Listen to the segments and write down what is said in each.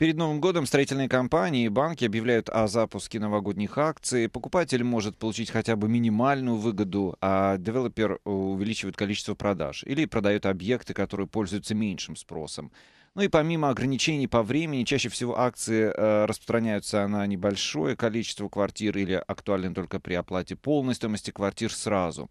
Перед Новым годом строительные компании и банки объявляют о запуске новогодних акций. Покупатель может получить хотя бы минимальную выгоду, а девелопер увеличивает количество продаж или продает объекты, которые пользуются меньшим спросом. Ну и помимо ограничений по времени, чаще всего акции э, распространяются на небольшое количество квартир или актуальны только при оплате полной стоимости квартир сразу.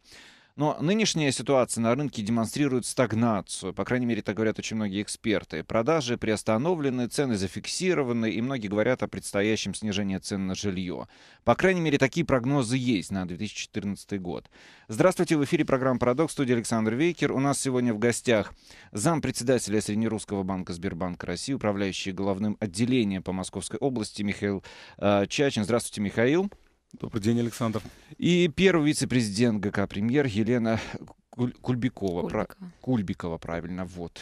Но нынешняя ситуация на рынке демонстрирует стагнацию. По крайней мере, так говорят очень многие эксперты. Продажи приостановлены, цены зафиксированы, и многие говорят о предстоящем снижении цен на жилье. По крайней мере, такие прогнозы есть на 2014 год. Здравствуйте, в эфире программа «Парадокс», студия Александр Вейкер. У нас сегодня в гостях зампредседателя Среднерусского банка Сбербанка России, управляющий главным отделением по Московской области Михаил э, Чачин. Здравствуйте, Михаил. Добрый день, Александр. И первый вице-президент ГК «Премьер» Елена Кульбикова. Кульбикова. Про... Кульбикова, правильно, вот.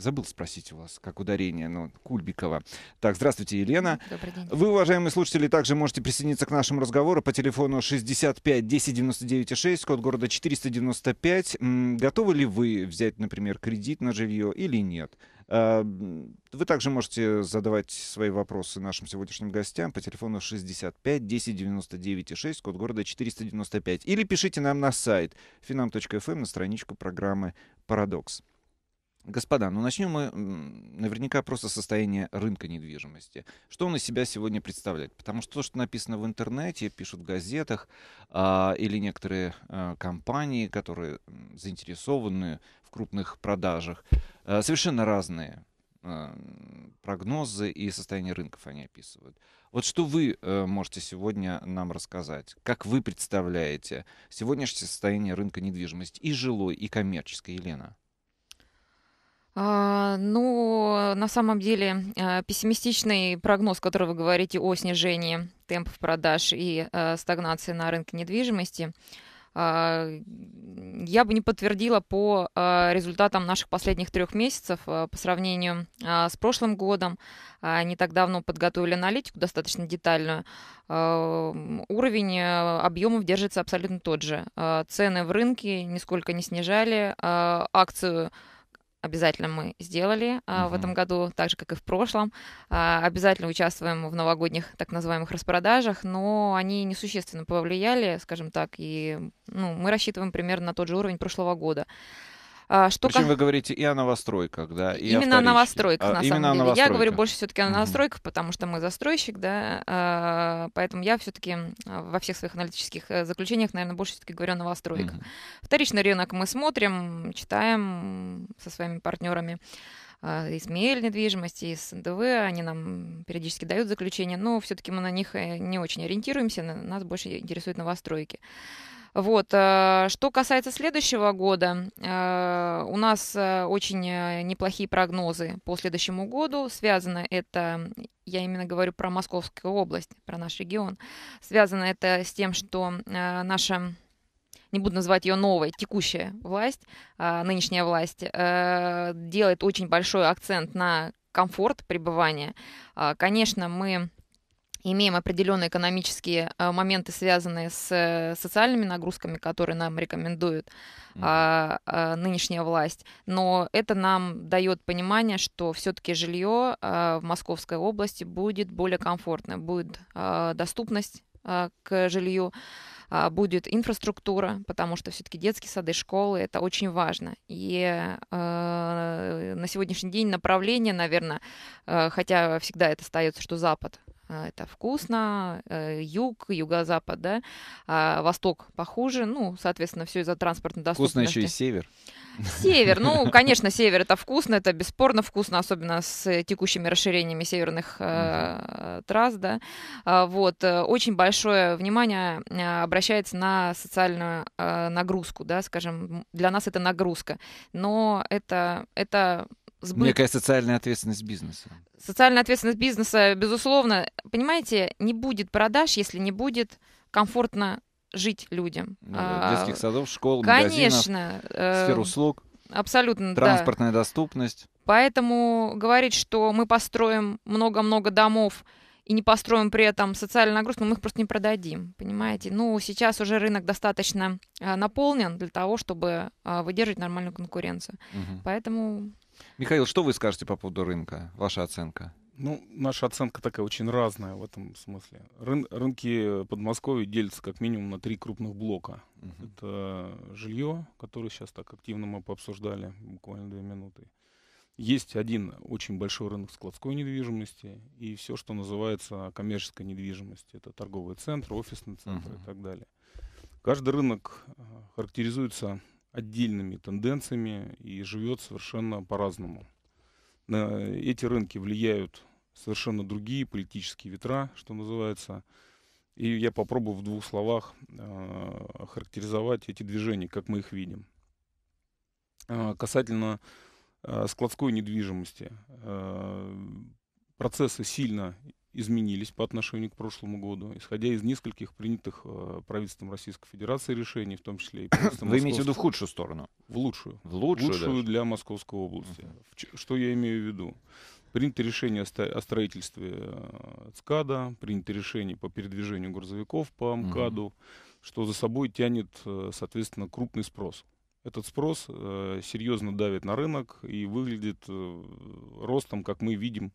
Забыл спросить у вас, как ударение, но Кульбикова. Так, здравствуйте, Елена. Добрый день. Вы, уважаемые слушатели, также можете присоединиться к нашему разговору по телефону 65 10 99 6, код города 495. М, Готовы ли вы взять, например, кредит на жилье или нет? А, Вы также можете задавать свои вопросы нашим сегодняшним гостям по телефону 65 10 99 6, код города 495. Или пишите нам на сайт finam.fm на страничку программы «Парадокс». Господа, ну начнем мы наверняка просто с состояния рынка недвижимости. Что он из себя сегодня представляет? Потому что то, что написано в интернете, пишут в газетах, а, или некоторые а, компании, которые заинтересованы в крупных продажах, а, совершенно разные а, прогнозы и состояние рынков они описывают. Вот что вы э, можете сегодня нам рассказать? Как вы представляете сегодняшнее состояние рынка недвижимости и жилой, и коммерческой, Елена? Ну, на самом деле, а, пессимистичный прогноз, который вы говорите о снижении темпов продаж и а, стагнации на рынке недвижимости, я бы не подтвердила по результатам наших последних трех месяцев по сравнению с прошлым годом. Не так давно подготовили аналитику достаточно детальную. Уровень объемов держится абсолютно тот же. Цены в рынке нисколько не снижали. Акцию обязательно мы сделали а, в этом году, так же, как и в прошлом. А, Обязательно участвуем в новогодних так называемых распродажах, но они несущественно повлияли, скажем так, и ну, мы рассчитываем примерно на тот же уровень прошлого года. А, Что Причем ка- вы говорите и о новостройках, да, и о Именно о вторичке. новостройках, А, на о самом деле. Я говорю новостройках. больше все-таки о новостройках, потому что мы застройщик, да, а, поэтому я все-таки во всех своих аналитических э, заключениях, наверное, больше все-таки говорю о новостройках. Мгм. Вторичный рынок мы смотрим, читаем со своими партнерами а, из МЕЛь недвижимости, из НДВ, они нам периодически дают заключения, но все-таки мы на них э, не очень ориентируемся, на- нас больше интересуют новостройки. Вот. а, Что касается следующего года, а, у нас а, очень э, неплохие прогнозы по следующему году. Связано это, я именно говорю про Московскую область, про наш регион. Связано это с тем, что наша не буду называть ее новой, текущая власть, а, нынешняя власть, э, делает очень большой акцент на комфорт пребывания. А, Конечно, мы имеем определенные экономические а, моменты, связанные с э, социальными нагрузками, которые нам рекомендует Мгм. а, а, нынешняя власть. Но это нам дает понимание, что все-таки жилье а, в Московской области будет более комфортное, будет а, доступность а, к жилью, а, будет инфраструктура, потому что все-таки детские сады, школы это очень важно. И э, на сегодняшний день направление, наверное, э, хотя всегда это остается, что Запад э, это вкусно, э, юг, юго-запад, да, а восток похуже, ну, соответственно, все из-за транспортной Вкусно доступности. еще и север. Север, ну, конечно, север это вкусно, это бесспорно вкусно, особенно с текущими расширениями северных э, трасс, да. А, Вот, э, очень большое внимание э, обращается на социальную э, нагрузку, да, скажем, для нас это нагрузка, но это, это сбыт Некая социальная ответственность бизнеса. Социальная ответственность бизнеса, безусловно, понимаете, не будет продаж, если не будет комфортно жить людям. Ну, А, Детских садов, школ, магазинов, Конечно, э, сфер услуг, абсолютно, да. транспортная доступность. Поэтому говорить, что мы построим много-много домов и не построим при этом социальную нагрузку, мы их просто не продадим, понимаете? Ну, сейчас уже рынок достаточно а, наполнен для того, чтобы а, выдерживать нормальную конкуренцию. Мгм. Поэтому Михаил, что вы скажете по поводу рынка? Ваша оценка? Ну, наша оценка такая очень разная в этом смысле. Рын, рынки Подмосковья делятся как минимум на три крупных блока. Uh-huh. Это жилье, которое сейчас так активно мы пообсуждали, буквально две минуты. Есть один очень большой рынок складской недвижимости и все, что называется коммерческой недвижимостью. Это торговые центры, офисные центры uh-huh. и так далее. Каждый рынок э, характеризуется отдельными тенденциями и живет совершенно по-разному. На эти рынки влияют совершенно другие политические ветра, что называется. И я попробую в двух словах э, характеризовать эти движения, как мы их видим. Э, касательно э, складской недвижимости, э, процессы сильно изменились по отношению к прошлому году, исходя из нескольких принятых э, правительством Российской Федерации решений, в том числе и Вы имеете в виду в худшую сторону? В лучшую. В лучшую, в лучшую для Московской области. Uh-huh. Что я имею в виду? Принято решение о строительстве э, ЦКАДа, принято решение по передвижению грузовиков по МКАДу, угу. что за собой тянет, э, соответственно, крупный спрос. Этот спрос э, серьезно давит на рынок и выглядит э, ростом, как мы видим,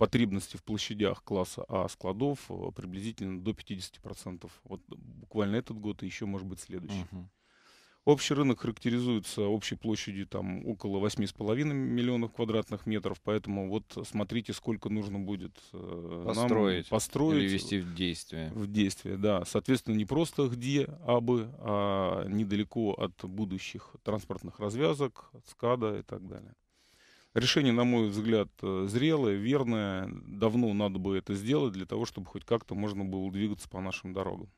потребности в площадях класса А складов э, приблизительно до 50%. Вот буквально этот год и еще, может быть, следующий. Угу. Общий рынок характеризуется общей площадью там около 8,5 миллионов квадратных метров, поэтому вот смотрите, сколько нужно будет э, построить, нам построить или ввести в действие. В действие, да. Соответственно, не просто где, а бы, а недалеко от будущих транспортных развязок, СКАДа и так далее. Решение, на мой взгляд, э, зрелое, верное. Давно надо бы это сделать для того, чтобы хоть как-то можно было двигаться по нашим дорогам.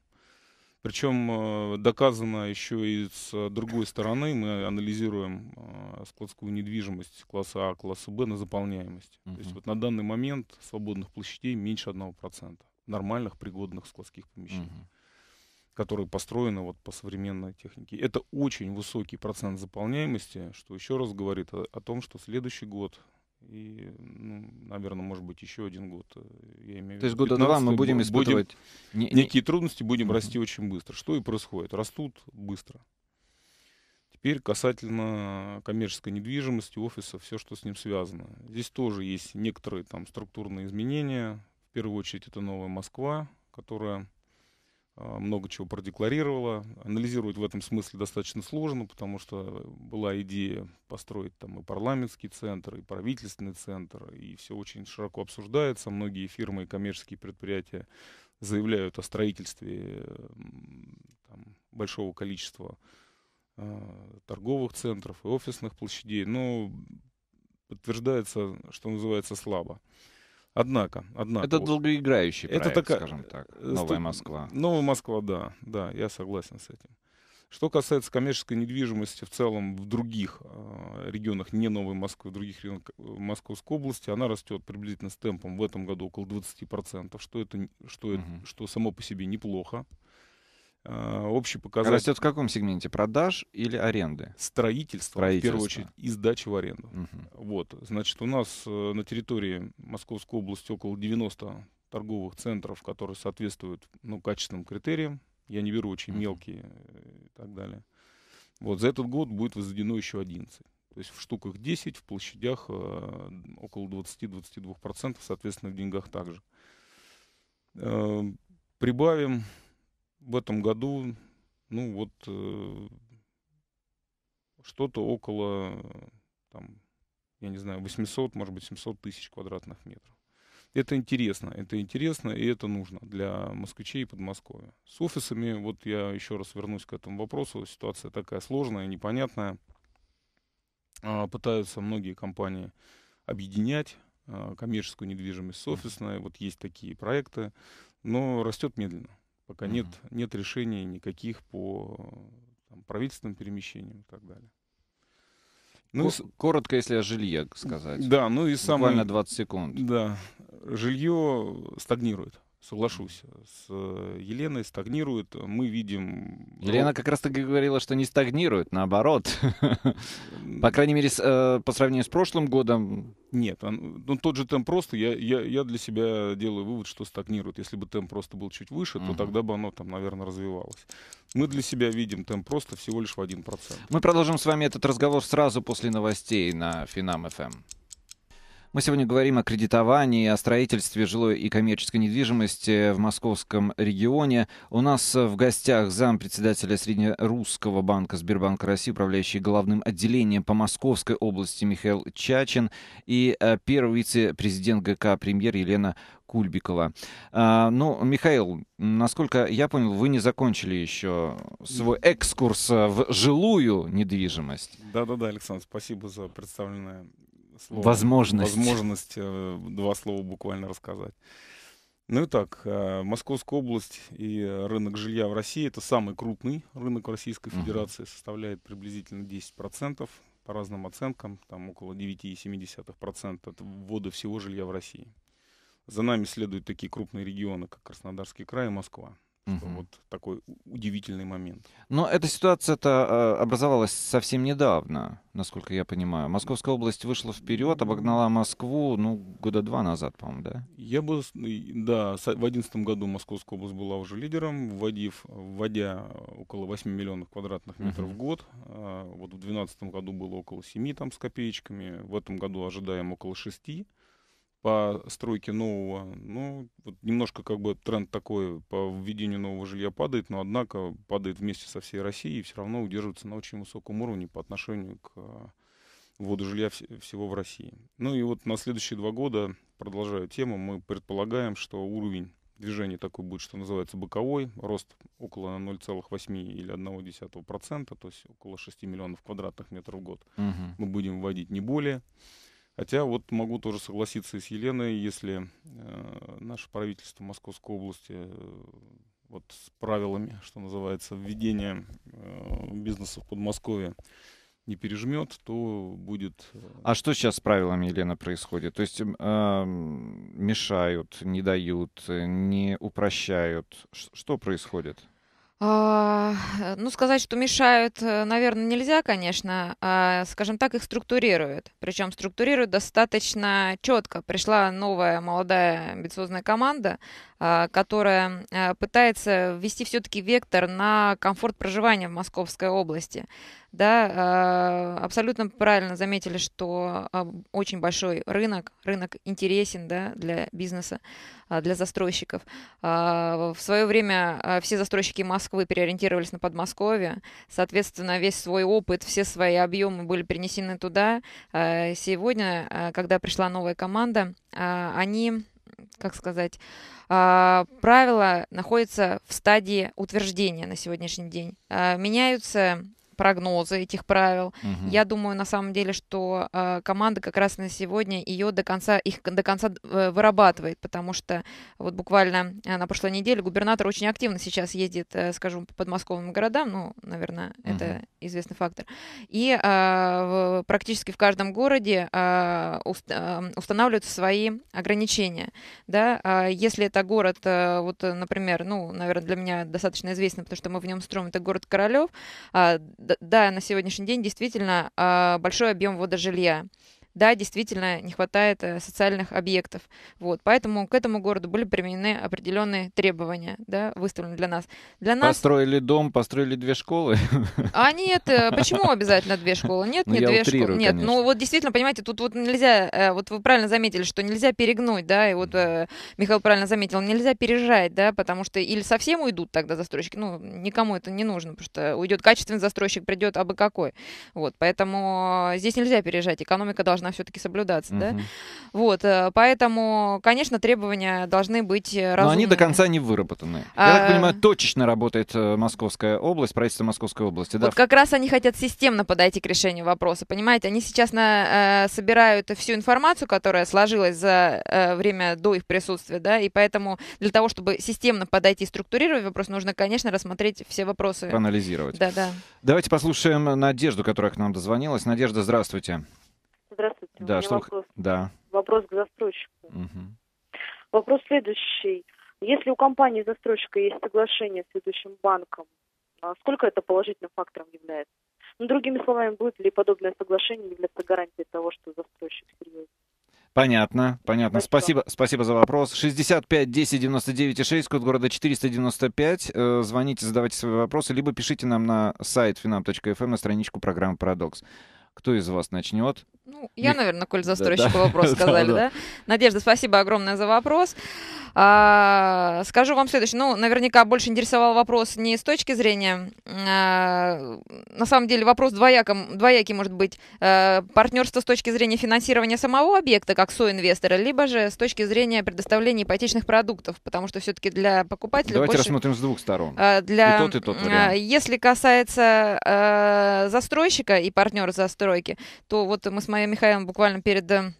Причем э, доказано еще и с другой стороны, мы анализируем э, складскую недвижимость класса А, класса Б на заполняемость. Uh-huh. То есть вот на данный момент свободных площадей меньше 1%. Нормальных, пригодных складских помещений. Uh-huh которые построены вот по современной технике. Это очень высокий процент заполняемости, что еще раз говорит о, о том, что следующий год и, ну, наверное, может быть, еще один год. Э, я имею То есть года два мы будем испытывать... Будем, не, некие трудности, будем uh-huh. расти очень быстро. Что и происходит. Растут быстро. Теперь касательно коммерческой недвижимости, офиса, все, что с ним связано. Здесь тоже есть некоторые там структурные изменения. В первую очередь это новая Москва, которая много чего продекларировала. Анализировать в этом смысле достаточно сложно, потому что была идея построить там и парламентский центр, и правительственный центр, и все очень широко обсуждается. Многие фирмы и коммерческие предприятия заявляют о строительстве там, большого количества э, торговых центров и офисных площадей, но подтверждается, что называется, слабо. Однако, однако. Это долгоиграющий проект, это такая, скажем так. Э, Новая Москва. Новая Москва, да, да, я согласен с этим. Что касается коммерческой недвижимости в целом в других э, регионах, не Новой Москвы, в других регионах э, Московской области, она растет приблизительно с темпом в этом году около 20%, что, это, что, угу. это, что само по себе неплохо. А, общий показатель. Растет в каком сегменте? Продаж или аренды? Строительство, Строительство. в первую очередь, и сдача в аренду. Угу. Вот, значит, у нас э, на территории Московской области около 90 торговых центров, которые соответствуют ну, качественным критериям. Я не беру очень мелкие э, и так далее. Вот, за этот год будет возведено еще 11. То есть в штуках 10, в площадях э, около 20-22%, соответственно, в деньгах также. Э, прибавим в этом году, ну вот, э, что-то около, там, я не знаю, 800, может быть, 700 тысяч квадратных метров. Это интересно, это интересно и это нужно для москвичей и Подмосковья. С офисами, вот я еще раз вернусь к этому вопросу, ситуация такая сложная, непонятная. А, пытаются многие компании объединять а, коммерческую недвижимость с офисной, вот есть такие проекты, но растет медленно. Пока mm-hmm. нет, нет решений никаких по там, правительственным перемещениям и так далее. Ну, коротко, если о жилье сказать. Да, ну и самое... Буквально 20 секунд. Да, жилье стагнирует соглашусь с э, Еленой, стагнирует. Мы видим... Елена как раз-таки говорила, что не стагнирует, наоборот. По крайней мере, э, по сравнению с прошлым годом. Нет, ну, тот же темп просто, я, я, я для себя делаю вывод, что стагнирует. Если бы темп просто был чуть выше, то тогда бы оно там, наверное, развивалось. Мы для себя видим темп просто всего лишь в 1%. Мы продолжим с вами этот разговор сразу после новостей на Финам ФМ. Мы сегодня говорим о кредитовании, о строительстве жилой и коммерческой недвижимости в московском регионе. У нас в гостях зампредседателя Среднерусского банка Сбербанка России, управляющий главным отделением по Московской области Михаил Чачин и э, первый вице-президент ГК «Премьер» Елена Кульбикова. А, ну, Михаил, насколько я понял, вы не закончили еще свой экскурс в жилую недвижимость. Да-да-да, Александр, спасибо за представленное слово. Возможность. Возможность э, два слова буквально рассказать. Ну и так, э, Московская область и рынок жилья в России это самый крупный рынок Российской Федерации, uh-huh. составляет приблизительно 10%, по разным оценкам, там около 9,7% от ввода всего жилья в России. За нами следуют такие крупные регионы, как Краснодарский край и Москва. Угу. Вот такой удивительный момент. Но эта ситуация-то э, образовалась совсем недавно, насколько я понимаю. Московская область вышла вперед, обогнала Москву, ну, года два назад, по-моему, да? Я бы, да, в 2011 году Московская область была уже лидером, вводив, вводя около 8 миллионов квадратных метров угу. в год. А, вот в 2012 году было около 7 там с копеечками, в этом году ожидаем около 6 по стройке нового, ну, вот немножко как бы тренд такой по введению нового жилья падает, но однако падает вместе со всей Россией и все равно удерживается на очень высоком уровне по отношению к э, вводу жилья всего в России. Ну и вот на следующие два года, продолжая тему, мы предполагаем, что уровень движения такой будет, что называется боковой, рост около 0,8 или 1,1%, то есть около 6 миллионов квадратных метров в год. Угу. Мы будем вводить не более. Хотя вот могу тоже согласиться с Еленой, если э, наше правительство Московской области э, вот с правилами, что называется, введения э, бизнеса в Подмосковье не пережмет, то будет... Э, а что сейчас с правилами, Елена, происходит? То есть э, мешают, не дают, не упрощают? Ш- что происходит? А, ну, сказать, что мешают, э, наверное, нельзя, конечно. А, скажем так, их структурируют. Причем структурируют достаточно четко. Пришла новая молодая амбициозная команда, которая а, пытается ввести все-таки вектор на комфорт проживания в Московской области. Да, а, абсолютно правильно заметили, что очень большой рынок, рынок интересен да, для бизнеса, для застройщиков. В свое время все застройщики Москвы переориентировались на Подмосковье, соответственно, весь свой опыт, все свои объемы были перенесены туда. Сегодня, когда пришла новая команда, они как сказать, а, правила находятся в стадии утверждения на сегодняшний день. А, меняются прогнозы этих правил. Угу. Я думаю, на самом деле, что э, команда как раз на сегодня ее до конца, их до конца э, вырабатывает, потому что вот буквально э, на прошлой неделе губернатор очень активно сейчас ездит, э, скажем, по подмосковным городам, ну, наверное, угу. это известный фактор, и э, в, практически в каждом городе э, уст, э, устанавливаются свои ограничения, да, э, если это город, э, вот, например, ну, наверное, для меня достаточно известный, потому что мы в нем строим, это город Королев, э, да, на сегодняшний день действительно а, большой объем ввода жилья да, действительно не хватает э, социальных объектов. Вот, поэтому к этому городу были применены определенные требования, да, выставлены для нас. Для нас... Построили дом, построили две школы? А нет, э, почему обязательно две школы? Нет, ну, не две школы. Нет, ну вот действительно, понимаете, тут вот нельзя, э, вот вы правильно заметили, что нельзя перегнуть, да, и вот Михаил правильно заметил, нельзя пережать, да, потому что или совсем уйдут тогда застройщики, ну, никому это не нужно, потому что уйдет качественный застройщик, придет абы какой. Вот, поэтому здесь нельзя пережать, экономика должна должна все-таки соблюдаться, угу. да? Вот, э, поэтому, конечно, требования должны быть разумными. Но они до конца не выработаны. А... Я так понимаю, точечно работает э, Московская область, правительство Московской области, да? Вот как раз они хотят системно подойти к решению вопроса, понимаете? Они сейчас на, э, собирают всю информацию, которая сложилась за э, время до их присутствия, да, и поэтому для того, чтобы системно подойти и структурировать вопрос, нужно, конечно, рассмотреть все вопросы. Проанализировать. Да, да. Давайте послушаем Надежду, которая к нам дозвонилась. Надежда, здравствуйте. Да, что... вопрос. Да. Вопрос к застройщику. Угу. Вопрос следующий. Если у компании застройщика есть соглашение с ведущим банком, а сколько это положительным фактором является? Ну, другими словами, будет ли подобное соглашение являться гарантией того, что застройщик серьезный? Понятно, понятно. Спасибо, спасибо за вопрос. 65 10 99 6, код города 495. Э, звоните, задавайте свои вопросы, либо пишите нам на сайт finam.fm на страничку программы «Парадокс». Кто из вас начнет? Ну, я, наверное, коль застройщику вопрос сказали, Да, да? да. Надежда, спасибо огромное за вопрос. А, скажу вам следующее. Ну, наверняка больше интересовал вопрос не с точки зрения... а, на самом деле вопрос двояком, двоякий может быть. а, партнерство с точки зрения финансирования самого объекта, как соинвестора, либо же с точки зрения предоставления ипотечных продуктов, потому что все-таки для покупателя Давайте больше... рассмотрим с двух сторон. А, Для, И тот, и тот а, вариант. Если касается э, застройщика и партнера застройки, то вот мы с моим Михаилом буквально перед э,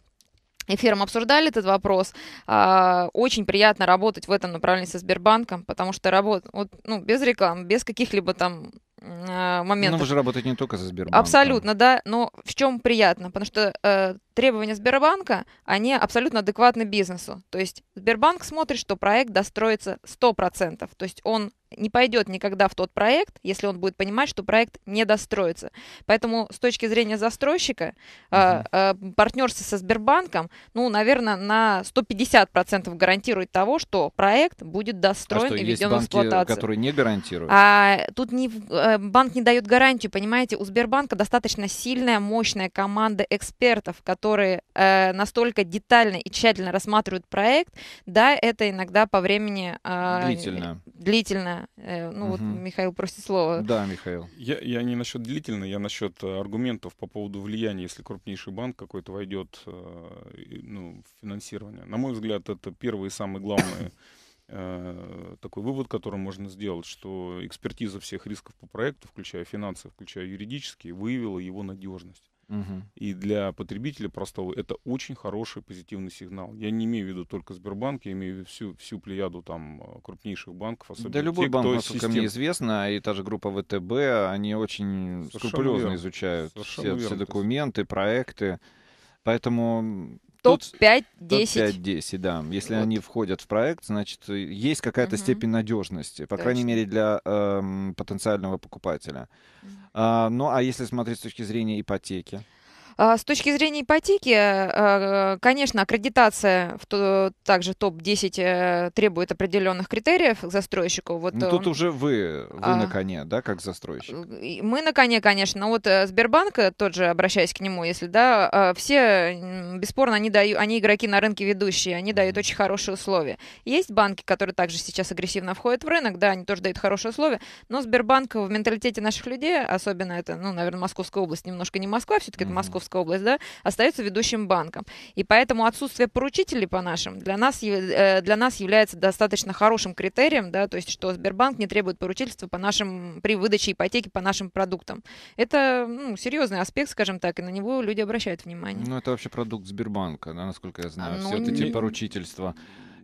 эфиром обсуждали этот вопрос. А, Очень приятно работать в этом направлении со Сбербанком, потому что работа, вот, ну, без рекламы, без каких-либо там э, Ну, моментов. вы же работаете не только со Сбербанком. Абсолютно, да. Но в чем приятно? Потому что э, требования Сбербанка, они абсолютно адекватны бизнесу. То есть Сбербанк смотрит, что проект достроится 100%. То есть он не пойдет никогда в тот проект, если он будет понимать, что проект не достроится. Поэтому с точки зрения застройщика, э, э, партнерство со Сбербанком, ну, наверное, на 150% гарантирует того, что проект будет А достроен что, и введен в эксплуатацию. которые не гарантируют? А, тут не, э, банк не дает гарантию, понимаете, у Сбербанка достаточно сильная, мощная команда экспертов, которые э, настолько детально и тщательно рассматривают проект. Да, это иногда по времени э, Длительно. длительно. Э, ну вот Мгм. Михаил просит слово. Да, Михаил. Я, я не насчет длительно, я насчет э, аргументов по поводу влияния, если крупнейший банк какой-то войдет э, ну, в финансирование. На мой взгляд, это первый и самый главный такой вывод, который можно сделать, что экспертиза всех рисков по проекту, включая финансы, включая юридические, выявила его надежность. Мгм. И для потребителя простого это очень хороший позитивный сигнал. Я не имею в виду только Сбербанк, я имею в виду всю, всю плеяду там э, крупнейших банков, особенно Да любой те, банк, кто насколько систем- мне известно, и та же группа ВТБ, они очень Совершенно скрупулезно верно. изучают Совершенно все, верно. все документы, проекты. Поэтому тут Топ-5, топ 10. 5-10, да. Если Вот. они входят в проект, значит, э, есть какая-то Мгм. степень надежности, по крайней Точно. мере, для эм, потенциального покупателя. А, ну, а если смотреть с точки зрения ипотеки? А, С точки зрения ипотеки, э, конечно, аккредитация в то- также топ-10 э, требует определенных критериев к застройщику. Вот, Ну, тут уже вы, вы а, на коне, да, как застройщик. Мы на коне, конечно. Но вот э, Сбербанк, тот же, обращаясь к нему, если, да, э, все, бесспорно, они, дают, они игроки на рынке ведущие, они дают очень хорошие условия. Есть банки, которые также сейчас агрессивно входят в рынок, да, они тоже дают хорошие условия, но Сбербанк в менталитете наших людей, особенно это, ну, наверное, Московская область, немножко не Москва, все-таки это Мгм. Московская область, да, остается ведущим банком. И поэтому отсутствие поручителей по нашим для нас, э, для нас является достаточно хорошим критерием, да, то есть что Сбербанк не требует поручительства по нашим, при выдаче ипотеки по нашим продуктам. Это ну, серьезный аспект, скажем так, и на него люди обращают внимание. Ну, это вообще продукт Сбербанка, да, насколько я знаю. Все ну, вот эти не- поручительства.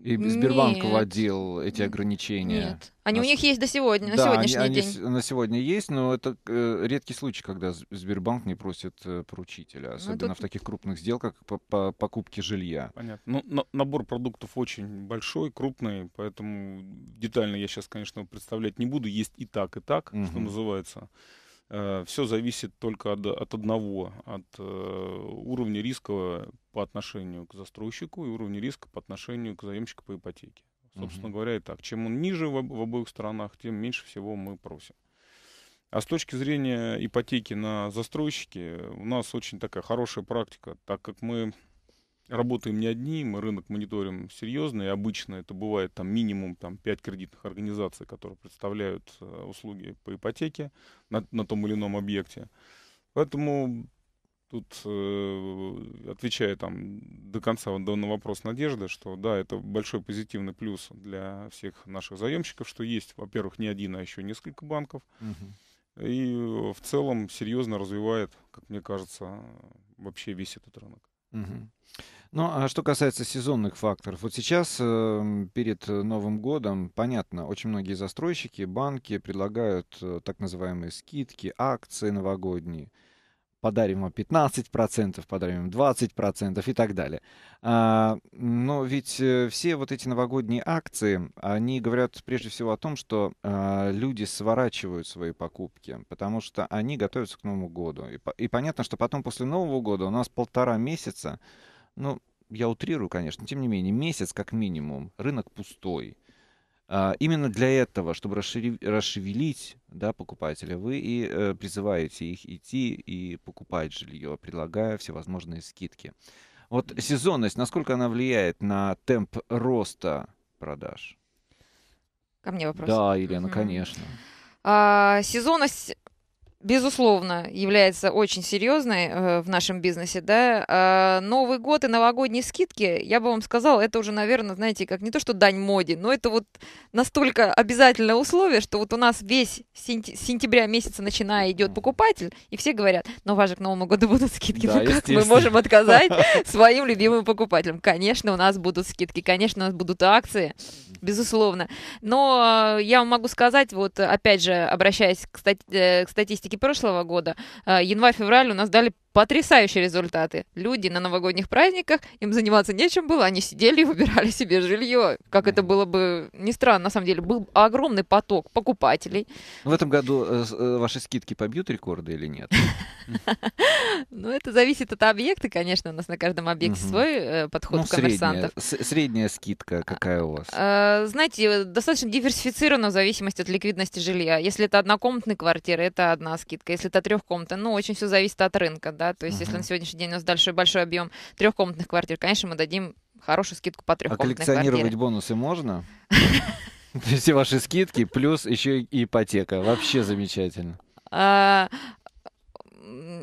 И Сбербанк Нет. вводил эти ограничения. Нет. Они у Нас- них есть до сегодня, на Да, сегодняшний они, они день. с- на сегодня есть, но это э, редкий случай, когда Сбербанк не просит э, поручителя, особенно Ну, тут- в таких крупных сделках по, по покупке жилья. Понятно. Ну, на- набор продуктов очень большой, крупный, поэтому детально я сейчас, конечно, представлять не буду. Есть и так, и так, что Мгм. называется. Все зависит только от, от одного, от э, уровня риска по отношению к застройщику и уровня риска по отношению к заемщику по ипотеке. Собственно говоря, и так. Чем он ниже в, в обоих сторонах, тем меньше всего мы просим. А с точки зрения ипотеки на застройщике, у нас очень такая хорошая практика, так как мы работаем не одни, мы рынок мониторим серьезно, и обычно это бывает там минимум там, 5 кредитных организаций, которые представляют э, услуги по ипотеке на, на том или ином объекте. Поэтому тут, э, отвечая там до конца вот на вопрос Надежды, что да, это большой позитивный плюс для всех наших заемщиков, что есть, во-первых, не один, а еще несколько банков, и э, в целом серьезно развивает, как мне кажется, вообще весь этот рынок. Мгм. Ну, а что касается сезонных факторов, вот сейчас эм, перед э, Новым годом, понятно, очень многие застройщики, банки предлагают э, так называемые скидки, акции новогодние. Подарим вам 15%, подарим вам 20% и так далее. А, но ведь э, все вот эти новогодние акции, они говорят прежде всего о том, что а, люди сворачивают свои покупки, потому что они готовятся к Новому году. И понятно, что потом после Нового года у нас полтора месяца ну, я утрирую, конечно, тем не менее, месяц как минимум, рынок пустой. А, именно для этого, чтобы расшевелить да, покупателя, вы и э, призываете их идти и покупать жилье, предлагая всевозможные скидки. Вот сезонность, насколько она влияет на темп роста продаж? Ко мне вопрос. Да, Елена, угу. конечно. А, сезонность безусловно, является очень серьезной э, в нашем бизнесе, да. А Новый год и новогодние скидки, я бы вам сказала, это уже, наверное, знаете, как не то, что дань моде, но это вот настолько обязательное условие, что вот у нас весь сентя- сентября месяца начиная идет покупатель, и все говорят, ну, вас же к Новому году будут скидки, да, ну как мы можем отказать своим любимым покупателям? Конечно, у нас будут скидки, конечно, у нас будут акции, безусловно. Но э, я вам могу сказать, вот опять же, обращаясь к, стати- э, к статистике прошлого года, э, январь-февраль у нас дали потрясающие результаты. Люди на новогодних праздниках, им заниматься нечем было, они сидели и выбирали себе жилье. Как это было бы не странно, на самом деле, был огромный поток покупателей. В этом году э, э, ваши скидки побьют рекорды или нет? Ну, это зависит от объекта, конечно, у нас на каждом объекте свой э, подход ну, коммерсантов. Средняя скидка какая у вас? Знаете, достаточно диверсифицирована в зависимости от ликвидности жилья. Если это однокомнатная квартира, это одна скидка. Если это трехкомнатная, ну, очень все зависит от рынка, да, то есть, uh-huh. если на сегодняшний день у нас дальше большой объем трехкомнатных квартир, конечно, мы дадим хорошую скидку по трехкомнатной А коллекционировать квартире. бонусы можно? Все ваши скидки, плюс еще и ипотека. Вообще замечательно. А,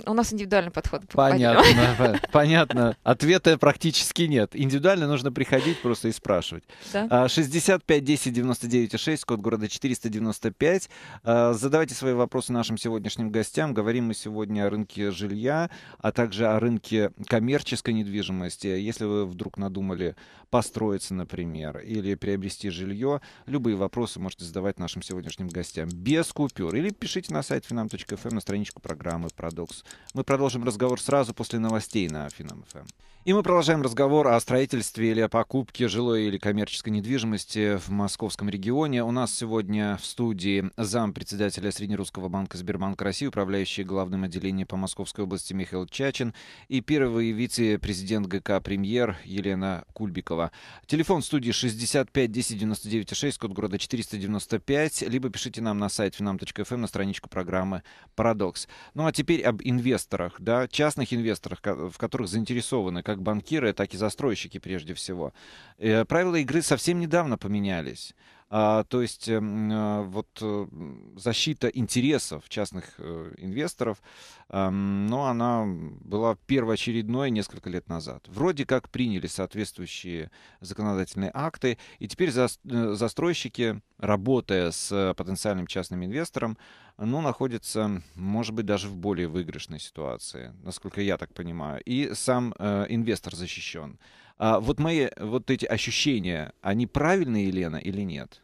у нас индивидуальный подход. Понятно, понятно. Ответа практически нет. Индивидуально нужно приходить просто и спрашивать. Да? 65 10 99 6, код города 495. А, задавайте свои вопросы нашим сегодняшним гостям. Говорим мы сегодня о рынке жилья, а также о рынке коммерческой недвижимости. Если вы вдруг надумали построиться, например, или приобрести жилье, любые вопросы можете задавать нашим сегодняшним гостям без купюр. Или пишите на сайт finam.fm на страничку программы «Продокс». Мы продолжим разговор сразу после новостей на Finam.fm. И мы продолжаем разговор о строительстве или о покупке жилой или коммерческой недвижимости в московском регионе. У нас сегодня в студии зам председателя Среднерусского банка Сбербанк России, управляющий главным отделением по Московской области Михаил Чачин и первый вице-президент ГК «Премьер» Елена Кульбикова. Телефон в студии 65 10 99 6, код города 495, либо пишите нам на сайт finam.fm на страничку программы «Парадокс». Ну а теперь об инвесторах, да, частных инвесторах, в которых заинтересованы как как банкиры, так и застройщики прежде всего. Э, правила игры совсем недавно поменялись. А, то есть эм, а, вот э, защита интересов частных э, инвесторов, но она была первоочередной несколько лет назад. Вроде как приняли соответствующие законодательные акты, и теперь э, застройщики, работая с потенциальным частным инвестором, ну, находятся, может быть, даже в более выигрышной ситуации, насколько я так понимаю. И сам э, инвестор защищен. А вот мои вот эти ощущения, они правильные, Елена, или нет?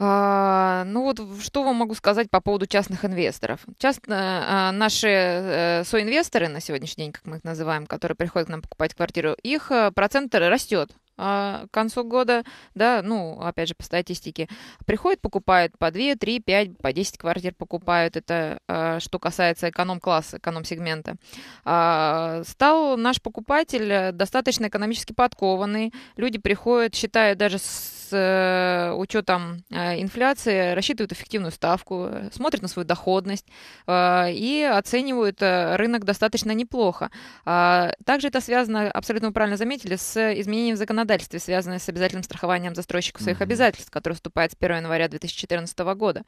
А, ну вот что вам могу сказать по поводу частных инвесторов. Часто а, наши а, соинвесторы на сегодняшний день, как мы их называем, которые приходят к нам покупать квартиру, их а, процент растет. А, к концу года, да, ну, опять же, по статистике, приходят, покупают по 2, 3, 5, по 10 квартир покупают. Это а, что касается эконом-класса, эконом-сегмента. А, стал наш покупатель достаточно экономически подкованный. Люди приходят, считают даже с э, учетом инфляции, рассчитывают эффективную ставку, смотрят на свою доходность и оценивают э, рынок достаточно неплохо. Также это связано, абсолютно правильно заметили, с изменением законодательства законодательстве, связанное с обязательным страхованием застройщиков своих mm-hmm. обязательств, которое вступает с 1 января 2014 года.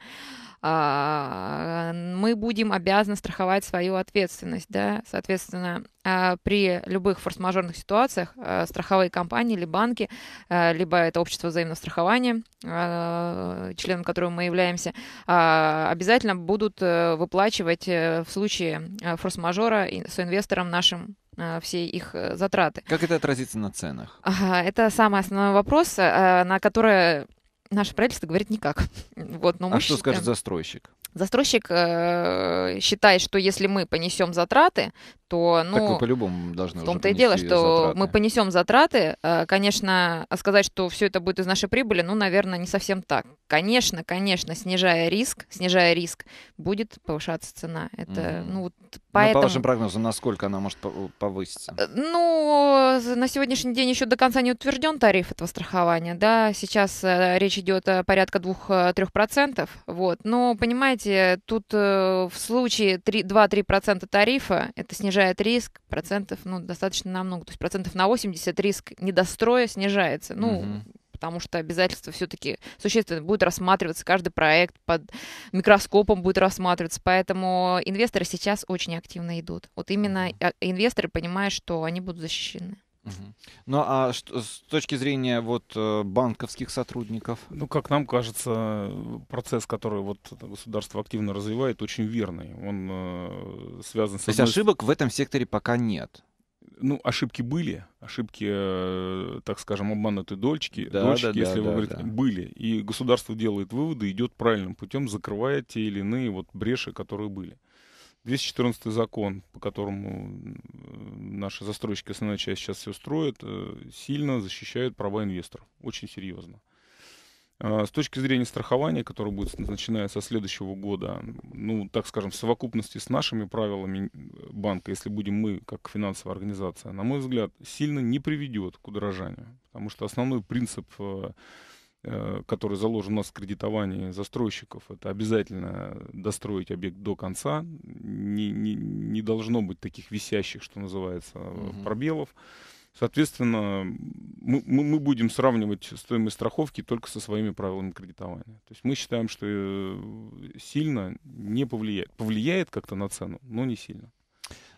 А, мы будем обязаны страховать свою ответственность, да, соответственно, а, при любых форс-мажорных ситуациях а, страховые компании или банки, либо это общество взаимного страхования, членом которого мы являемся, обязательно будут э, выплачивать э, в случае э, форс-мажора соинвесторам нашим все их затраты. Как это отразится на ценах? Это самый основной вопрос, на который наше правительство говорит никак. Вот, но а что считаем... скажет застройщик? Застройщик э, считает, что если мы понесем затраты, то, ну... Так вы по-любому должны В том-то и дело, что затраты. мы понесем затраты. Э, конечно, сказать, что все это будет из нашей прибыли, ну, наверное, не совсем так. Конечно, конечно, снижая риск, снижая риск, будет повышаться цена. Это, mm-hmm. ну, вот поэтому... Ну, по вашим прогнозам, насколько она может повыситься? Э, ну, на сегодняшний день еще до конца не утвержден тариф этого страхования, да, сейчас э, речь идет о порядка 2-3%, вот, но, понимаете, тут в случае 2-3% тарифа, это снижает риск процентов, ну, достаточно намного, то есть процентов на 80 риск недостроя снижается, ну, угу потому что обязательства все-таки существенно будет рассматриваться, каждый проект под микроскопом будет рассматриваться, поэтому инвесторы сейчас очень активно идут. Вот именно а, инвесторы понимают, что они будут защищены. Ну а что, с точки зрения вот э, банковских сотрудников? Ну, как нам кажется, процесс, который вот государство активно развивает, очень верный. Он э, связан с... То есть ошибок в этом секторе пока нет? Ну, ошибки были, ошибки, э, так скажем, обманутые дольчики, да, дольщики, да, если да, вы да, говорите, да. были. И государство делает выводы, идет правильным путем, закрывая те или иные вот бреши, которые были. 214 закон, по которому наши застройщики, основная часть сейчас все строят, э, сильно защищает права инвесторов. Очень серьезно. А, с точки зрения страхования, которое будет начиная со следующего года, ну, так скажем, в совокупности с нашими правилами банка, если будем мы, как финансовая организация, на мой взгляд, сильно не приведет к удорожанию. Потому что основной принцип э, Э, который заложен у нас в кредитовании застройщиков, это обязательно достроить объект до конца. Не, не, не должно быть таких висящих, что называется, угу. пробелов. Соответственно, мы, мы, мы будем сравнивать стоимость страховки только со своими правилами кредитования. То есть мы считаем, что э, сильно не повлияет. Повлияет как-то на цену, но не сильно.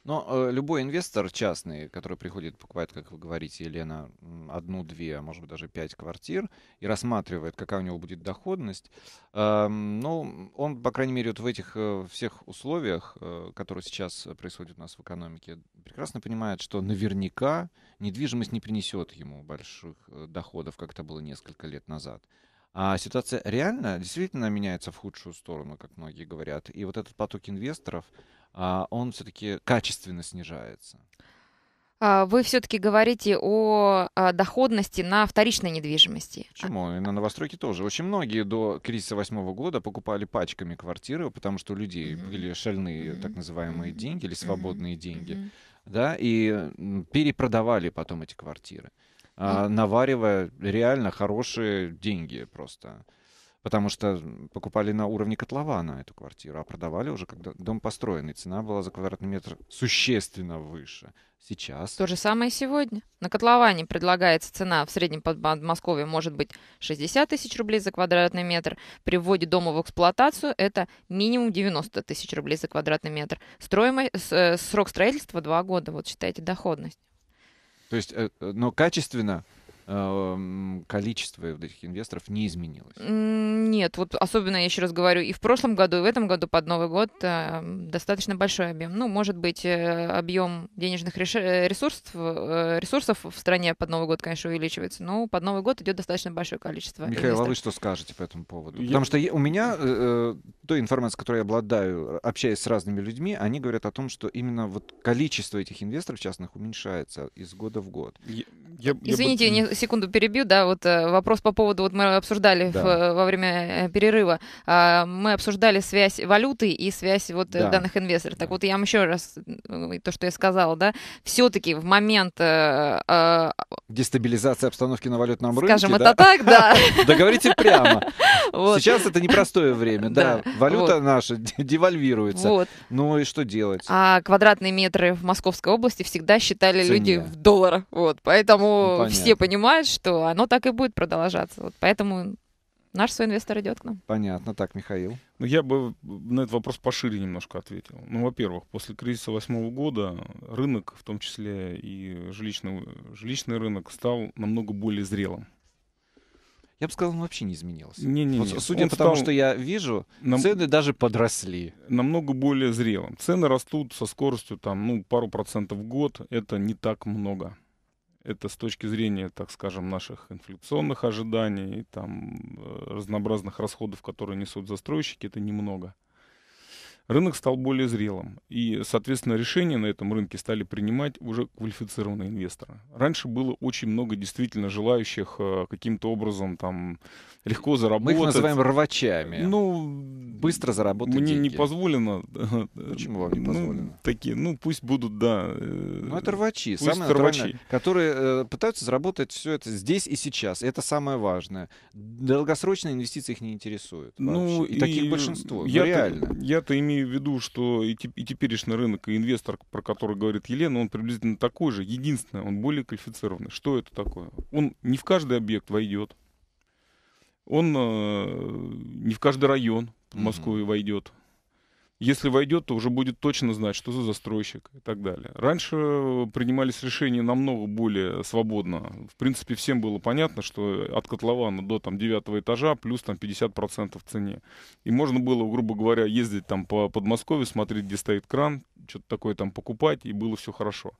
Но э, любой инвестор частный, который приходит, покупает, как вы говорите, Елена, одну-две, а может быть даже пять квартир, и рассматривает, какая у него будет доходность, э, ну, он, по крайней мере, вот в этих э, всех условиях, э, которые сейчас происходят у нас в экономике, прекрасно понимает, что наверняка недвижимость не принесет ему больших э, доходов, как это было несколько лет назад. А ситуация реально действительно меняется в худшую сторону, как многие говорят. И вот этот поток инвесторов, он все-таки качественно снижается. А, вы все-таки говорите о а, доходности на вторичной недвижимости. Почему? И на новостройке тоже. Очень многие до кризиса восьмого года покупали пачками квартиры, потому что у людей mm-hmm. были шальные mm-hmm. так называемые деньги или свободные mm-hmm. деньги, да, и перепродавали потом эти квартиры, наваривая реально хорошие деньги просто потому что покупали на уровне котлована эту квартиру, а продавали уже, когда дом построенный. Цена была за квадратный метр существенно выше. Сейчас... То же самое сегодня. На котловане предлагается цена в среднем под Подмосковье может быть 60 тысяч рублей за квадратный метр. При вводе дома в эксплуатацию это минимум 90 тысяч рублей за квадратный метр. Строимость, э, срок строительства 2 года. Вот считайте доходность. То есть, э, э, но качественно количество вот этих инвесторов не изменилось? Нет, вот особенно, я еще раз говорю, и в прошлом году, и в этом году под Новый год э, достаточно большой объем. Ну, может быть, э, объем денежных э, ресурсов, ресурсов в стране под Новый год, конечно, увеличивается, но под Новый год идет достаточно большое количество Михаил, инвесторов. а вы что скажете по этому поводу? Я... Потому что у меня, э, той информацией, которой я обладаю, общаясь с разными людьми, они говорят о том, что именно вот количество этих инвесторов частных уменьшается из года в год. Я, я, Извините, я бы секунду перебью, да, вот э, вопрос по поводу, вот мы обсуждали да. в, во время э, перерыва, а, мы обсуждали связь валюты и связь вот э, да. данных инвесторов. Так вот, я вам еще раз то, что я сказала, да, все-таки в момент... А, Дестабилизации обстановки на валютном рынке, Скажем, это так, да. Договорите прямо. Сейчас это непростое время, да. Валюта наша девальвируется. Ну и что делать? А квадратные метры в Московской области всегда считали люди в долларах. Вот, поэтому ну, все понимают, понимают, что оно так и будет продолжаться. Вот поэтому наш соинвестор идет к нам. Понятно. Так, Михаил. Ну, я бы на этот вопрос пошире немножко ответил. Ну, во-первых, после кризиса восьмого года рынок, в том числе и жилищный, жилищный рынок, стал намного более зрелым. Я бы сказал, он вообще не изменился. Не, не, вот, не. Судя по тому, что я вижу, нам... цены даже подросли. Намного более зрелым. Цены растут со скоростью там, ну, пару процентов в год. Это не так много. Это с точки зрения, так скажем, наших инфляционных ожиданий, там, э, разнообразных расходов, которые несут застройщики, это немного. Рынок стал более зрелым. И, соответственно, решения на этом рынке стали принимать уже квалифицированные инвесторы. Раньше было очень много действительно желающих э, каким-то образом там легко заработать. Мы их называем рвачами. Ну, быстро заработать Мне деньги. не позволено. Почему вам не ну, позволено? Ну, такие, ну пусть будут, да. Э, ну это рвачи, самые рвачи. которые э, пытаются заработать все это здесь и сейчас. Это самое важное. Долгосрочные инвестиции их не интересуют. Ну, и, и таких большинство. Ну, реально. Я-то имею в виду, что и, и теперешний рынок, и инвестор, про который говорит Елена, он приблизительно такой же. Единственное, он более квалифицированный. Что это такое? Он не в каждый объект войдет. Он э, не в каждый район в Москве mm-hmm. войдет. Если войдет, то уже будет точно знать, что за застройщик и так далее. Раньше принимались решения намного более свободно. В принципе, всем было понятно, что от котлована до там, девятого этажа плюс там, 50% в цене. И можно было, грубо говоря, ездить там по Подмосковью, смотреть, где стоит кран, что-то такое там покупать, и было все хорошо.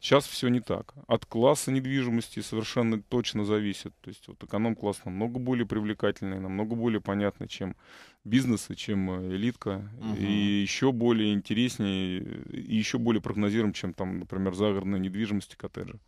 Сейчас все не так. От класса недвижимости совершенно точно зависит. То есть вот эконом-класс намного более привлекательный, намного более понятный, чем бизнесы, чем э, элитка. Угу. И еще более интереснее, и еще более прогнозируем, чем там, например, загородная недвижимость и коттеджи.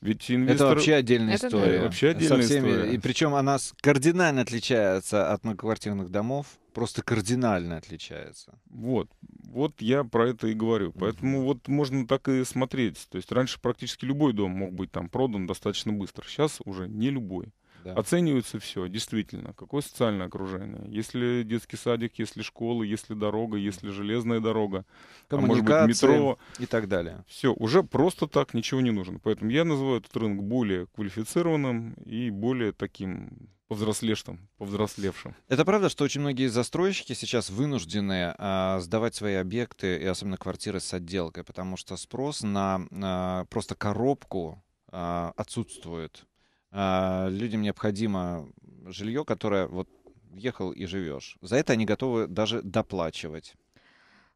Ведь инвестор... Это вообще отдельная это история. Да. Вообще отдельная всеми... история. И причем она кардинально отличается от многоквартирных домов. Просто кардинально отличается. Вот. Вот я про это и говорю. Поэтому вот можно так и смотреть. То есть раньше практически любой дом мог быть там продан достаточно быстро. Сейчас уже не любой. Да. Оценивается все, действительно. Какое социальное окружение. Если детский садик, если школа, если дорога, если железная дорога, а может быть метро. И так далее. Все, уже просто так ничего не нужно. Поэтому я называю этот рынок более квалифицированным и более таким повзрослевшим, повзрослевшим. Это правда, что очень многие застройщики сейчас вынуждены а, сдавать свои объекты, и особенно квартиры с отделкой, потому что спрос на а, просто коробку а, отсутствует. А, людям необходимо жилье, которое вот въехал и живешь. За это они готовы даже доплачивать.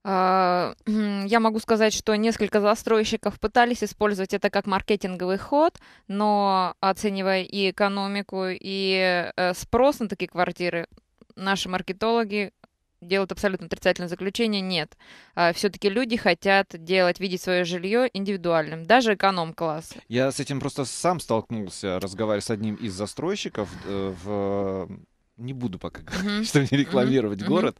А, я могу сказать, что несколько застройщиков пытались использовать это как маркетинговый ход, но оценивая и экономику, и э, спрос на такие квартиры, наши маркетологи делают абсолютно отрицательное заключение, нет. А, Все-таки люди хотят делать, видеть свое жилье индивидуальным, даже эконом-класс. Я с этим просто сам столкнулся, разговаривая с одним из застройщиков э, в... Не буду пока говорить, чтобы не рекламировать город.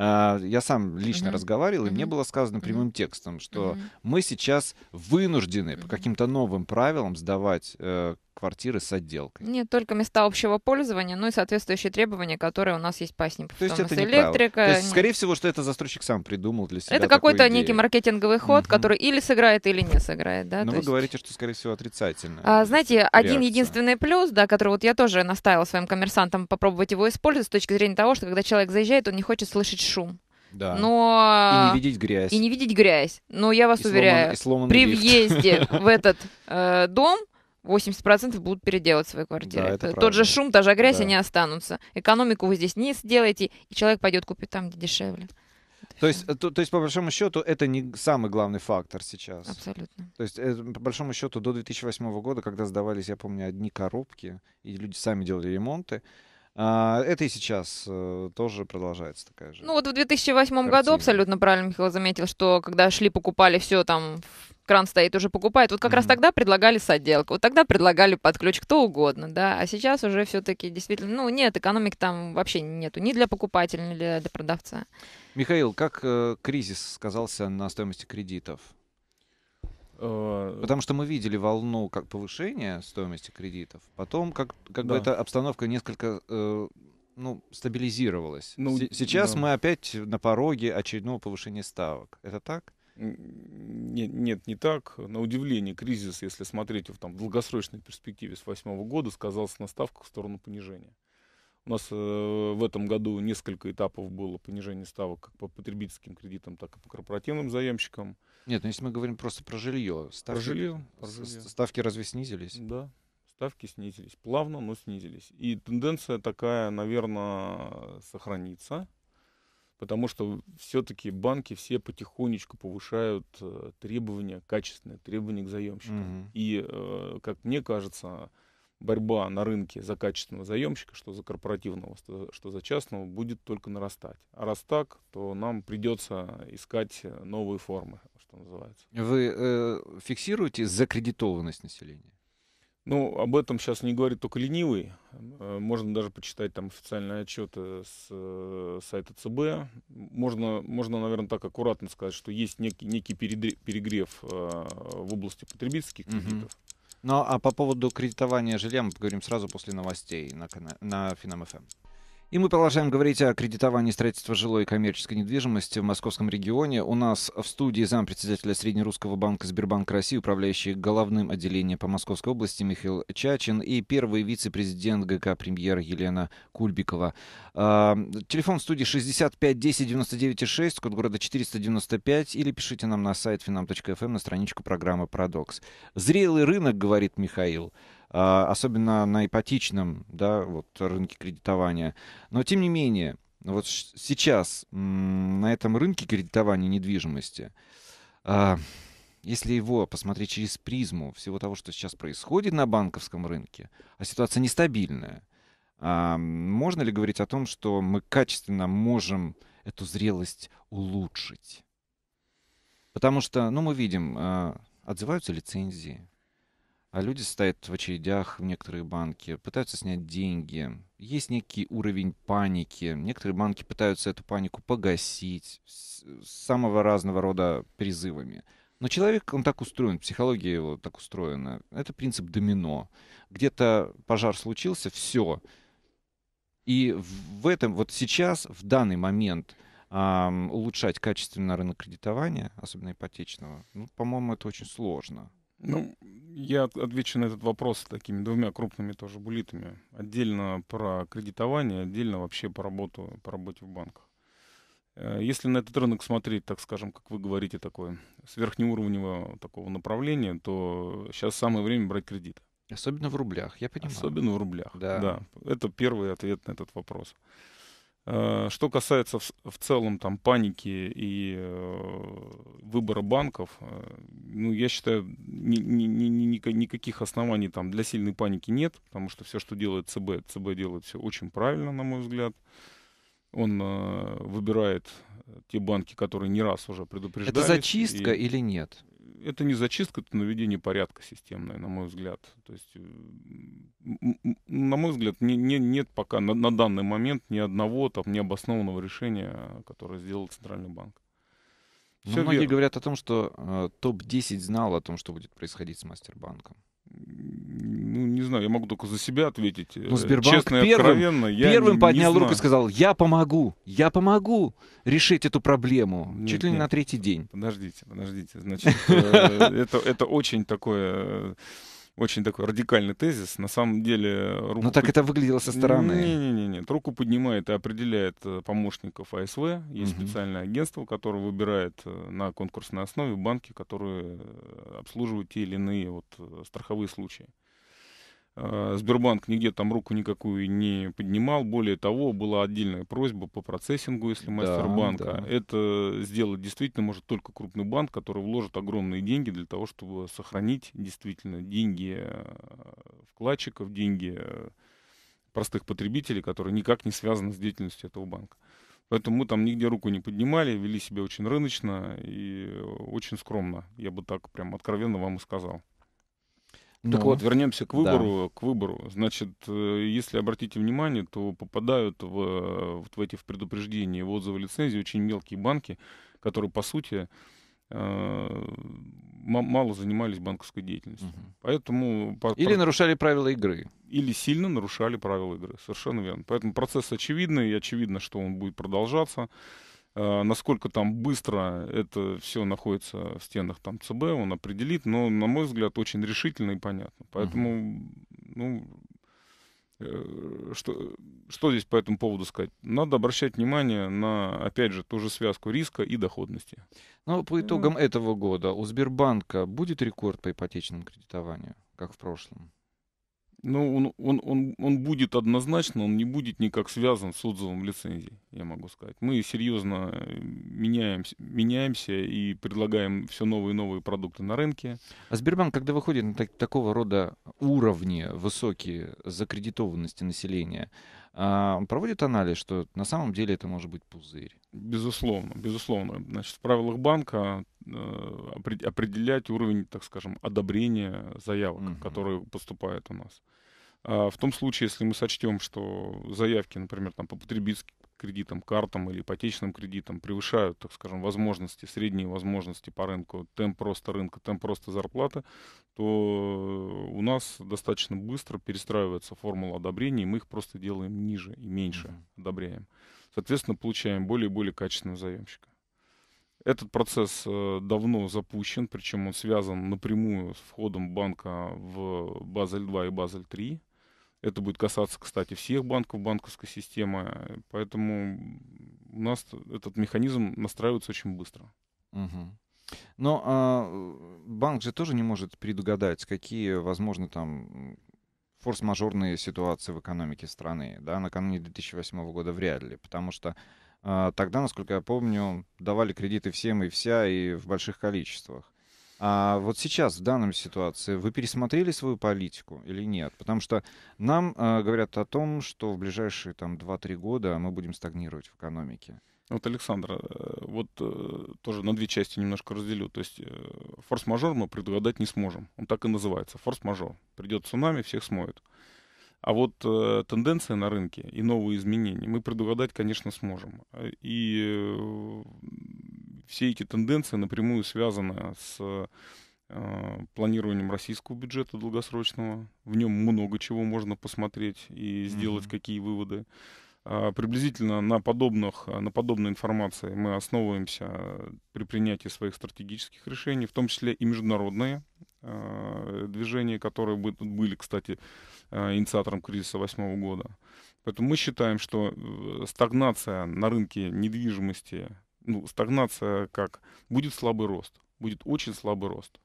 А, я сам лично разговаривал, и мне было сказано прямым текстом, что мы сейчас вынуждены по каким-то новым правилам сдавать э, квартиры с отделкой. Нет, только места общего пользования, ну и соответствующие требования, которые у нас есть по СНИПу. То есть это не электрика. То есть, скорее всего, что это застройщик сам придумал для себя. Это какой-то некий маркетинговый ход, угу. который или сыграет, или не сыграет. Да? Но То вы есть... говорите, что, скорее всего, отрицательно. А, знаете, реакция. один единственный плюс, да, который вот я тоже наставила своим коммерсантам попробовать его использовать с точки зрения того, что когда человек заезжает, он не хочет слышать шум. Да. Но... И не видеть грязь. И не видеть грязь. Но я вас и уверяю, сломан, при лифт. въезде в этот э, дом 80% будут переделать свои квартиры. Да, это Тот же шум, та же грязь, да. они останутся. Экономику вы здесь не сделаете, и человек пойдет купить там, где дешевле. То есть, то, то есть, по большому счету, это не самый главный фактор сейчас. Абсолютно. То есть, это, по большому счету, до 2008 года, когда сдавались, я помню, одни коробки, и люди сами делали ремонты, а, это и сейчас э, тоже продолжается такая же. Ну вот в 2008 картина. году абсолютно правильно Михаил заметил, что когда шли покупали все там кран стоит, уже покупает. Вот как mm-hmm. раз тогда предлагали с отделкой, вот тогда предлагали под ключ кто угодно, да, а сейчас уже все-таки действительно, ну, нет, экономик там вообще нету, ни для покупателя, ни для, для продавца. Михаил, как э, кризис сказался на стоимости кредитов? Э, Потому что мы видели волну как повышения стоимости кредитов, потом как, как да. бы эта обстановка несколько э, ну, стабилизировалась. Ну, Сейчас да. мы опять на пороге очередного повышения ставок. Это так? Нет, нет, не так. На удивление, кризис, если смотреть в там, долгосрочной перспективе с 2008 года, сказался на ставках в сторону понижения. У нас э, в этом году несколько этапов было понижение ставок как по потребительским кредитам, так и по корпоративным заемщикам. Нет, ну если мы говорим просто про жилье. Ставки, про жилье, про жилье. Ставки разве снизились? Да, ставки снизились. Плавно, но снизились. И тенденция такая, наверное, сохранится. Потому что все-таки банки все потихонечку повышают э, требования, качественные требования к заемщикам. Угу. И, э, как мне кажется, борьба на рынке за качественного заемщика, что за корпоративного, что за частного, будет только нарастать. А раз так, то нам придется искать новые формы, что называется. Вы э, фиксируете закредитованность населения? Ну, об этом сейчас не говорит только ленивый. Э, можно даже почитать там официальные отчеты с э, сайта ЦБ. Можно, можно, наверное, так аккуратно сказать, что есть некий, некий перегрев э, в области потребительских кредитов. Угу. Ну, а по поводу кредитования жилья мы поговорим сразу после новостей на, на Финам-ФМ. И мы продолжаем говорить о кредитовании строительства жилой и коммерческой недвижимости в московском регионе. У нас в студии зампредседателя Среднерусского банка Сбербанк России, управляющий головным отделением по Московской области Михаил Чачин и первый вице-президент ГК премьер Елена Кульбикова. А, телефон в студии 65 10 99 6, код города 495, или пишите нам на сайт finam.fm на страничку программы «Парадокс». Зрелый рынок, говорит Михаил. А, особенно на ипотечном да, вот, рынке кредитования. Но тем не менее, вот сейчас на этом рынке кредитования недвижимости, а, если его посмотреть через призму всего того, что сейчас происходит на банковском рынке, а ситуация нестабильная, а, можно ли говорить о том, что мы качественно можем эту зрелость улучшить? Потому что, ну, мы видим, отзываются лицензии, а люди стоят в очередях в некоторые банки, пытаются снять деньги. Есть некий уровень паники. Некоторые банки пытаются эту панику погасить с самого разного рода призывами. Но человек, он так устроен, психология его так устроена. Это принцип домино. Где-то пожар случился, все. И в этом, вот сейчас, в данный момент, улучшать качественно рынок кредитования, особенно ипотечного, ну, по-моему, это очень сложно. Ну, я отвечу на этот вопрос такими двумя крупными тоже булитами. Отдельно про кредитование, отдельно вообще по, работу, по работе в банках. Э, если на этот рынок смотреть, так скажем, как вы говорите, такое сверхнеуровневого такого направления, то сейчас самое время брать кредит. Особенно в рублях, я понимаю. Особенно в рублях, да. да. Это первый ответ на этот вопрос. Что касается в, в целом там паники и э, выбора банков, э, ну я считаю ни, ни, ни, ни, никаких оснований там для сильной паники нет, потому что все, что делает ЦБ, ЦБ делает все очень правильно, на мой взгляд. Он э, выбирает те банки, которые не раз уже предупреждали. Это зачистка и... или нет? Это не зачистка, это наведение порядка системное, на мой взгляд. То есть, э, на мой взгляд, не, не, нет пока на, на данный момент ни одного там необоснованного решения, которое сделал Центральный банк. Но многие верно. говорят о том, что э, топ-10 знал о том, что будет происходить с Мастербанком. Ну, знаю, я могу только за себя ответить. Ну, Сбербанк Честно и первым, откровенно, первым не, поднял не руку и сказал, я помогу, я помогу решить эту проблему. Нет, Чуть ли не нет. на третий день. Подождите, подождите. Значит, э, это очень такое очень такой радикальный тезис. На самом деле... Руку Но так под... это выглядело со стороны. Не-не-не. Руку поднимает и определяет э, помощников АСВ. Есть угу. специальное агентство, которое выбирает э, на конкурсной основе банки, которые обслуживают те или иные вот страховые случаи. Э, Сбербанк нигде там руку никакую не поднимал. Более того, была отдельная просьба по процессингу, если Мастербанка. Да, да. Это сделать действительно может только крупный банк, который вложит огромные деньги для того, чтобы сохранить действительно деньги э, вкладчиков, деньги э, простых потребителей, которые никак не связаны с деятельностью этого банка. Поэтому мы там нигде руку не поднимали, вели себя очень рыночно и очень скромно. Я бы так прям откровенно вам и сказал. Ну, так вот, вернемся к выбору. Да. К выбору. Значит, э, если обратите внимание, то попадают в, вот в эти в предупреждения, в отзывы лицензии очень мелкие банки, которые, по сути, э, мало занимались банковской деятельностью. Угу. Поэтому... Или нарушали правила игры. Или сильно нарушали правила игры. Совершенно верно. Поэтому процесс очевидный, и очевидно, что он будет продолжаться. Э, насколько там быстро это все находится в стенах там ЦБ, он определит, но, на мой взгляд, очень решительно и понятно. Поэтому, ну, э, что, что здесь по этому поводу сказать? Надо обращать внимание на, опять же, ту же связку риска и доходности. Ну, по итогам mm. этого года у Сбербанка будет рекорд по ипотечному кредитованию, как в прошлом? Ну, он, он, он, он будет однозначно, он не будет никак связан с отзывом лицензии, я могу сказать. Мы серьезно э, меняемся, меняемся и предлагаем все новые и новые продукты на рынке. А Сбербанк, когда выходит на так, такого рода уровни высокие закредитованности населения, а, проводит анализ, что на самом деле это может быть пузырь? Безусловно, безусловно. Значит, в правилах банка определять уровень, так скажем, одобрения заявок, угу. которые поступают у нас. А в том случае, если мы сочтем, что заявки, например, там, по потребительским кредитам, картам или ипотечным кредитам превышают, так скажем, возможности, средние возможности по рынку, темп роста рынка, темп роста зарплаты, то у нас достаточно быстро перестраивается формула одобрения, и мы их просто делаем ниже и меньше mm-hmm. одобряем. Соответственно, получаем более и более качественного заемщика. Этот процесс э, давно запущен, причем он связан напрямую с входом банка в Базель 2 и Базель 3. Это будет касаться, кстати, всех банков банковской системы. Поэтому у нас этот механизм настраивается очень быстро. Угу. Но а, банк же тоже не может предугадать, какие, возможно, там форс-мажорные ситуации в экономике страны. Да, накануне 2008 года вряд ли, потому что тогда, насколько я помню, давали кредиты всем и вся и в больших количествах. А вот сейчас, в данной ситуации, вы пересмотрели свою политику или нет? Потому что нам э, говорят о том, что в ближайшие там 2-3 года мы будем стагнировать в экономике. Вот, Александр, э, вот э, тоже на две части немножко разделю. То есть э, форс-мажор мы предугадать не сможем. Он так и называется. Форс-мажор. Придет цунами, всех смоет. А вот э, тенденции на рынке и новые изменения мы предугадать, конечно, сможем. И э, все эти тенденции напрямую связаны с э, планированием российского бюджета долгосрочного. В нем много чего можно посмотреть и сделать mm-hmm. какие выводы. А, приблизительно на, подобных, на подобной информации мы основываемся при принятии своих стратегических решений, в том числе и международные э, движения, которые были, кстати, э, инициатором кризиса восьмого года. Поэтому мы считаем, что э, стагнация на рынке недвижимости ну, стагнация как? Будет слабый рост. Будет очень слабый рост.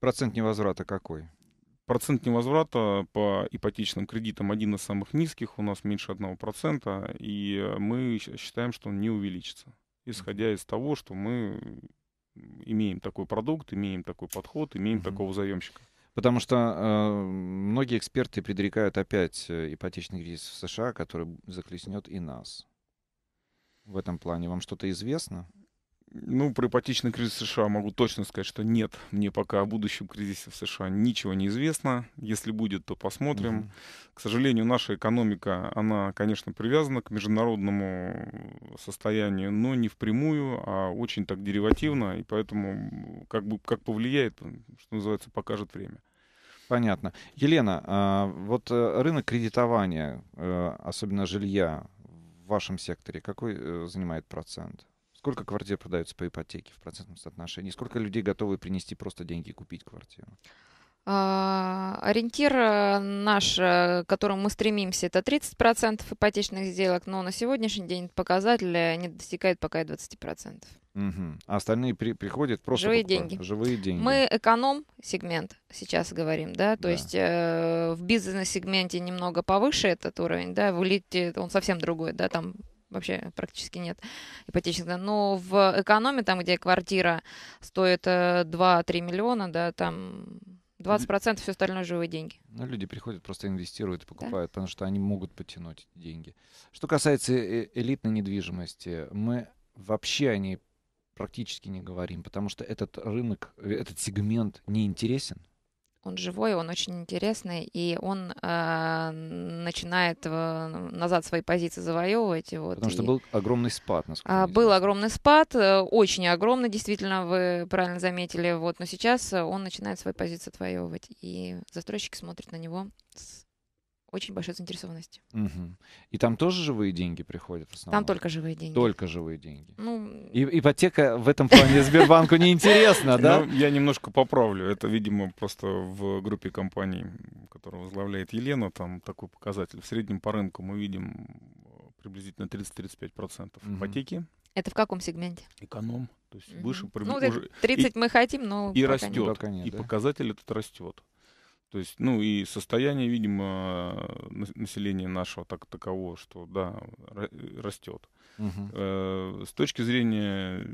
Процент невозврата какой? Процент невозврата по ипотечным кредитам один из самых низких, у нас меньше 1%, и мы считаем, что он не увеличится, исходя из того, что мы имеем такой продукт, имеем такой подход, имеем mm-hmm. такого заемщика. Потому что э, многие эксперты предрекают опять э, ипотечный кризис в США, который захлестнет и нас в этом плане? Вам что-то известно? Ну, про ипотечный кризис США могу точно сказать, что нет. Мне пока о будущем кризисе в США ничего не известно. Если будет, то посмотрим. Угу. К сожалению, наша экономика, она, конечно, привязана к международному состоянию, но не впрямую, а очень так деривативно. И поэтому как, бы, как повлияет, что называется, покажет время. Понятно. Елена, а, вот э, рынок кредитования, э, особенно жилья, вашем секторе какой э, занимает процент? Сколько квартир продается по ипотеке в процентном соотношении? Сколько людей готовы принести просто деньги и купить квартиру? А, ориентир э, наш, э, к которому мы стремимся, это 30% ипотечных сделок, но на сегодняшний день показатель не достигает пока и 20%. Угу. А остальные при, приходят просто живые деньги. Живые деньги. Мы эконом сегмент сейчас говорим, да, то да. есть э, в бизнес-сегменте немного повыше этот уровень, да, в элите он совсем другой, да, там вообще практически нет ипотечных, но в экономе, там, где квартира стоит 2-3 э, миллиона, да, там 20% все остальное живые деньги. Ну, люди приходят, просто инвестируют и покупают, да? потому что они могут потянуть деньги. Что касается э, элитной недвижимости, мы вообще о ней практически не говорим, потому что этот рынок, э, этот сегмент не интересен. Он живой, он очень интересный, и он э, начинает э, назад свои позиции завоевывать. Вот, Потому и... что был огромный спад. А, был огромный спад, э, очень огромный, действительно, вы правильно заметили. Вот, но сейчас он начинает свои позиции отвоевывать, и застройщики смотрят на него с очень большой заинтересованности. Угу. И там тоже живые деньги приходят в основном? Там только живые деньги. Только живые деньги. Ну... И, ипотека в этом плане Сбербанку неинтересна, да? Ну, я немножко поправлю. Это, видимо, просто в группе компаний, которую возглавляет Елена, там такой показатель. В среднем по рынку мы видим приблизительно 30-35% ипотеки. Это в каком сегменте? Эконом. То есть выше. Ну, уже 30 и, мы хотим, но и растет. и показатель этот растет. То есть, ну и состояние, видимо, населения нашего так таково, что да, растет. Угу. С точки зрения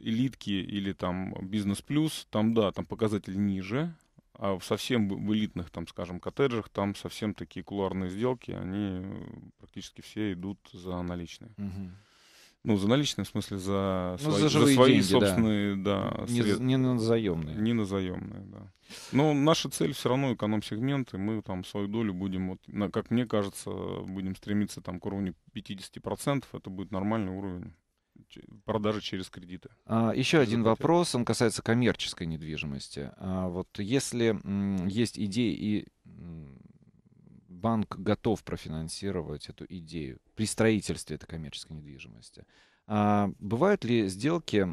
элитки или там бизнес плюс, там да, там показатели ниже, а в совсем в элитных, там, скажем, коттеджах, там совсем такие кулуарные сделки, они практически все идут за наличные. Угу. Ну, за наличные, в смысле, за, ну, свои, за, за свои деньги, собственные, да. да не, сред... не на заемные. Не на заемные, да. Но наша цель все равно эконом-сегмент, и мы там свою долю будем, вот, на, как мне кажется, будем стремиться там к уровню 50%, это будет нормальный уровень продажи через кредиты. А, еще один вопрос, он касается коммерческой недвижимости. А, вот если м, есть идеи и м, банк готов профинансировать эту идею при строительстве этой коммерческой недвижимости, а, бывают ли сделки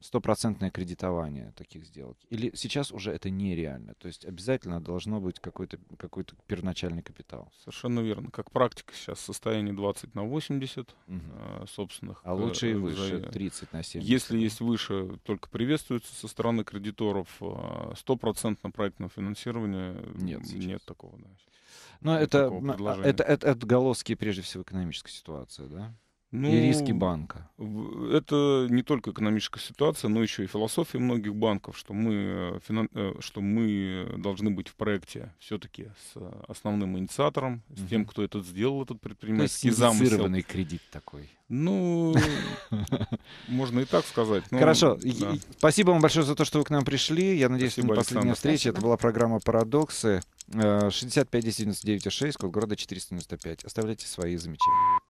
стопроцентное кредитование таких сделок? Или сейчас уже это нереально? То есть обязательно должно быть какой-то какой первоначальный капитал? Совершенно верно. Как практика сейчас состояние 20 на 80 угу. э, собственных. А лучше и выше, за... 30 на 70. Если есть выше, только приветствуется со стороны кредиторов. Э, стопроцентно проектного финансирования нет, нет такого. Да. Но это, это, это отголоски прежде всего экономической ситуации, да? Ну, и риски банка. Это не только экономическая ситуация, но еще и философия многих банков, что мы, э, э, что мы должны быть в проекте все-таки с основным инициатором, с угу. тем, кто этот сделал, этот предпринимательский То есть замысел. кредит такой. Ну, можно и так сказать. Хорошо. Спасибо вам большое за то, что вы к нам пришли. Я надеюсь, это не последняя встреча. Это была программа «Парадоксы». 65 10 99 6, код города 495. Оставляйте свои замечания.